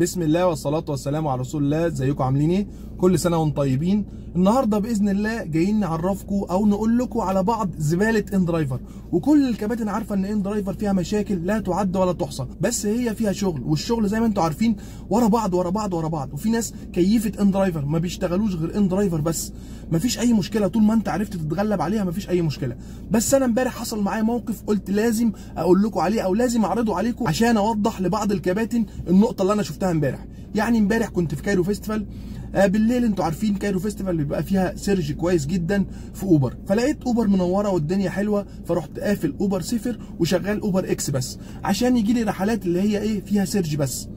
بسم الله والصلاة والسلام على رسول الله. ازيكم؟ عاملين إيه؟ كل سنة وأنتم طيبين. النهاردة بإذن الله جايين نعرفكم أو نقول لكم على بعض زبالة inDriver وكل الكباتن عارفة إن inDriver فيها مشاكل لا تعد ولا تحصى. بس هي فيها شغل والشغل زي ما أنتم عارفين ورا بعض ورا بعض ورا بعض. وفي ناس كيفة inDriver ما بيشتغلوش غير inDriver بس. مفيش أي مشكلة طول ما انت عرفت تتغلب عليها مفيش أي مشكلة. بس أنا امبارح حصل معايا موقف قلت لازم أقول لكم عليه أو لازم أعرضه عليكم عشان أوضح لبعض الكباتن النقطة اللي أنا شفتها. امبارح. يعني امبارح كنت في Cairo Festival. آه بالليل أنتوا عارفين Cairo Festival بيبقى فيها surge كويس جدا في Uber. فلقيت Uber منورة والدنيا حلوة فرحت قافل Uber Saver وشغال Uber X بس عشان يجي لي رحلات اللي هي إيه فيها surge بس.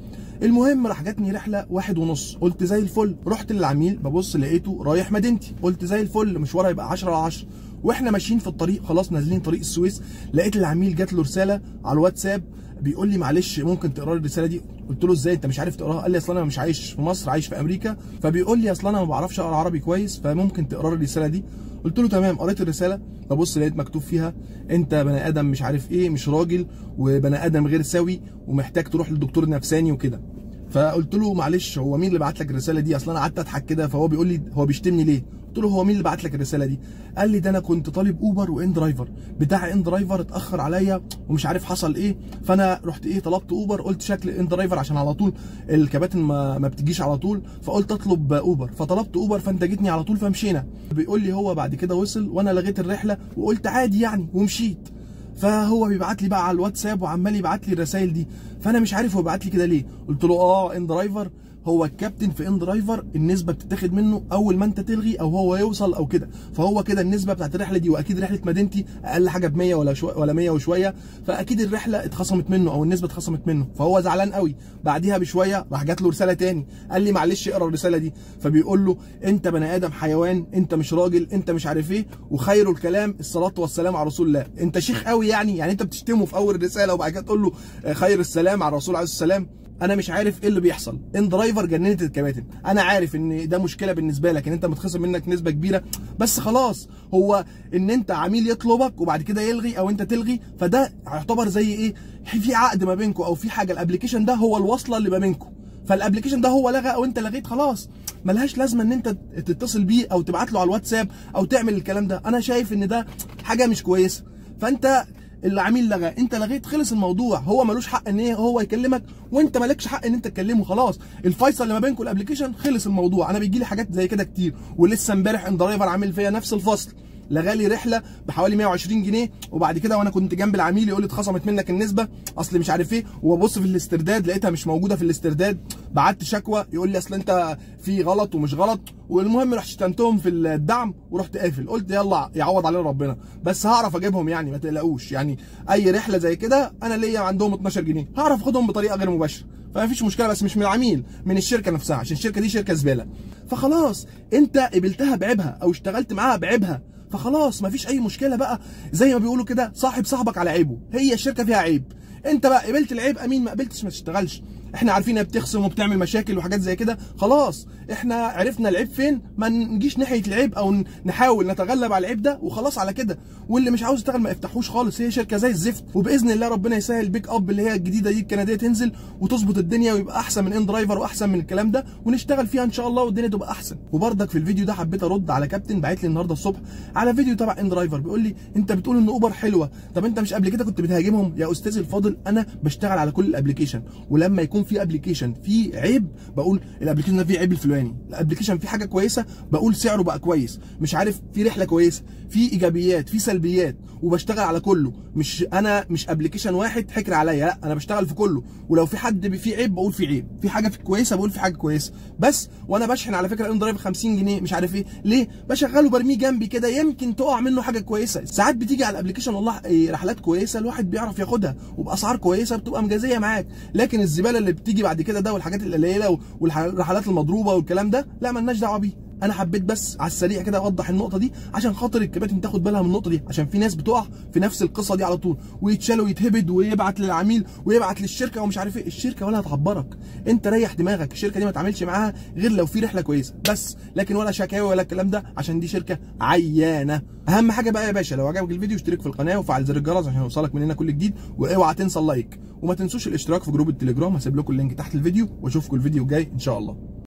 المهم راح جاتني رحلة واحد ونص. قلت زي الفل. رحت للعميل ببص لقيته رايح مدينتي. قلت زي الفل مشوارها يبقى 10 على 10 وإحنا ماشيين في الطريق خلاص نازلين طريق السويس لقيت العميل جات له رسالة على الواتساب. بيقول لي معلش ممكن تقرا لي الرساله دي؟ قلت له إزاي؟ انت مش عارف تقراها؟ قال لي اصل أنا مش عايش في مصر عايش في أمريكا. فبيقول لي اصل أنا ما بعرفش اقرا عربي كويس فممكن تقرا لي الرساله دي؟ قلت له تمام. قريت الرساله. ببص لقيت مكتوب فيها انت بني آدم مش عارف إيه مش راجل وبني آدم غير سوي ومحتاج تروح للدكتور نفساني وكده. فقلت له معلش هو مين اللي بعت لك الرساله دي؟ اصل أنا قعدت اضحك كده. فهو بيقول لي هو بيشتمني ليه؟ قلت له هو مين اللي بعت لك الرسالة دي؟ قال لي ده أنا كنت طالب Uber و inDriver بتاع inDriver اتأخر عليا ومش عارف حصل إيه فأنا رحت إيه طلبت Uber قلت شكل inDriver عشان على طول الكباتن ما, ما بتجيش على طول فقلت أطلب Uber فطلبت Uber فانت جيتني على طول فمشينا. بيقول لي هو بعد كده وصل وأنا لغيت الرحلة وقلت عادي يعني ومشيت. فهو بيبعت لي بقى على الواتساب وعمال يبعت لي الرسائل دي. فأنا مش عارف هو بعت لي كده ليه. قلت له آه inDriver هو الكابتن في inDriver النسبة بتتاخد منه أول ما أنت تلغي أو هو يوصل أو كده. فهو كده النسبة بتاعت الرحلة دي وأكيد رحلة مدينتي أقل حاجة ب 100 ولا شو ولا 100 وشوية فأكيد الرحلة اتخصمت منه أو النسبة اتخصمت منه. فهو زعلان قوي. بعديها بشوية راح جات له رسالة تاني. قال لي معلش اقرأ الرسالة دي. فبيقول له أنت بني آدم حيوان أنت مش راجل أنت مش عارف إيه وخير الكلام الصلاة والسلام على رسول الله. أنت شيخ قوي يعني. يعني أنت بتشتمه في أول الرسالة وبعد كده تقول له خير السلام على الرسول عليه السلام أنا مش عارف إيه اللي بيحصل. ان درايفر جننت الكباتن. أنا عارف ان ده مشكلة بالنسبة لك ان انت متخصم منك نسبة كبيرة. بس خلاص هو ان انت عميل يطلبك وبعد كده يلغي أو انت تلغي فده يعتبر زي إيه؟ في عقد ما بينكم أو في حاجة. ال application ده هو الوصلة اللي ما بينكم فال application ده هو لغى أو انت لغيت خلاص. ملهاش لازمة ان انت تتصل بيه أو تبعت له على الواتساب أو تعمل الكلام ده. أنا شايف ان ده حاجة مش كويسة. فانت العميل لغى. انت لغيت خلص الموضوع. هو ملوش حق ان هو يكلمك وانت مالكش حق ان انت تكلمه. خلاص الفيصل اللي ما بينكم ال application خلص الموضوع. أنا بيجي لي حاجات زي كده كتير ولسه امبارح inDriver عامل فيا نفس الفصل. لغالي رحلة بحوالي 120 جنيه وبعد كده وأنا كنت جنب العميل يقول لي اتخصمت منك النسبة أصل مش عارف إيه وأبص في الاسترداد لقيتها مش موجودة في الاسترداد بعت شكوى يقول لي أصل أنت في غلط ومش غلط والمهم رحت شتمتهم في الدعم ورحت قافل قلت يلا يعوض علينا ربنا بس هعرف أجيبهم يعني ما تقلقوش يعني أي رحلة زي كده أنا ليا عندهم 12 جنيه هعرف أخدهم بطريقة غير مباشرة فما فيش مشكلة بس مش من العميل من الشركة نفسها عشان الشركة دي شركة زبالة فخلاص أنت قبلتها بعيبها أو اشتغلت معاها بعيبها فخلاص مفيش أي مشكلة بقى. زي ما بيقولوا كده صاحب صاحبك على عيبه. هي الشركة فيها عيب. أنت بقى قبلت العيب أمين ما قبلتش ما تشتغلش. إحنا عارفين انها بتخصم وبتعمل مشاكل وحاجات زي كده. خلاص إحنا عرفنا العيب فين ما نجيش ناحية العيب أو نحاول نتغلب على العيب ده وخلاص على كده. واللي مش عاوز يشتغل ما يفتحوش خالص هي شركة زي الزفت. وبإذن الله ربنا يسهل البيك اب اللي هي الجديدة دي الكندية تنزل وتظبط الدنيا ويبقى أحسن من inDriver وأحسن من الكلام ده ونشتغل فيها إن شاء الله والدنيا تبقى أحسن. وبرضك في الفيديو ده حبيت أرد على كابتن باعت لي النهارده الصبح على فيديو تبع inDriver بيقول لي أنت بتقول إن Uber حلوة. طب أنت مش قبل كده كنت بتهاجمهم؟ يا أستاذي الفاضل أنا بشتغل على كل ال application ولما يكون في application في عيب بقول ال application ده فيه عيب الفلاني. ال application فيه حاجة كويسة بقول سعره بقى كويس. مش عارف في رحلة كويسة في إيجابيات في سلبيات وبشتغل على كله. مش أنا مش application واحد حكر عليا لأ أنا بشتغل في كله. ولو في حد فيه عيب بقول فيه عيب في حاجة في كويسة بقول في حاجة كويسة. بس وأنا بشحن على فكرة inDrive 50 جنيه مش عارف إيه. ليه؟ بشغله برميه جنبي كده يمكن تقع منه حاجة كويسة. ساعات بتيجي على ال application والله رحلات كويسة الواحد بيعرف ياخدها وبأسعار كويسة بتبقى مجازية معاك. لكن الزبالة بتيجي بعد كده ده والحاجات القليلة والرحلات المضروبة والكلام ده لا مالناش دعوة بيه. أنا حبيت بس على السريع كده اوضح النقطة دي عشان خاطر الكباتن تاخد بالها من النقطة دي. عشان في ناس بتقع في نفس القصة دي على طول ويتشال ويتهبد ويبعت للعميل ويبعت للشركة ومش عارف إيه. الشركة ولا هتعبرك. انت ريح دماغك. الشركة دي ما تعملش معاها غير لو في رحلة كويسة. بس لكن ولا شكاوي ولا الكلام ده عشان دي شركة عيانة. اهم حاجة بقى يا باشا لو عجبك الفيديو اشترك في القناة وفعل زر الجرس عشان يوصلك مننا كل جديد. واوعى تنسى ال like. وما تنسوش الاشتراك في group التليجرام. هسيب لكم ال link تحت الفيديو واشوفكم الفيديو الجاي إن شاء الله.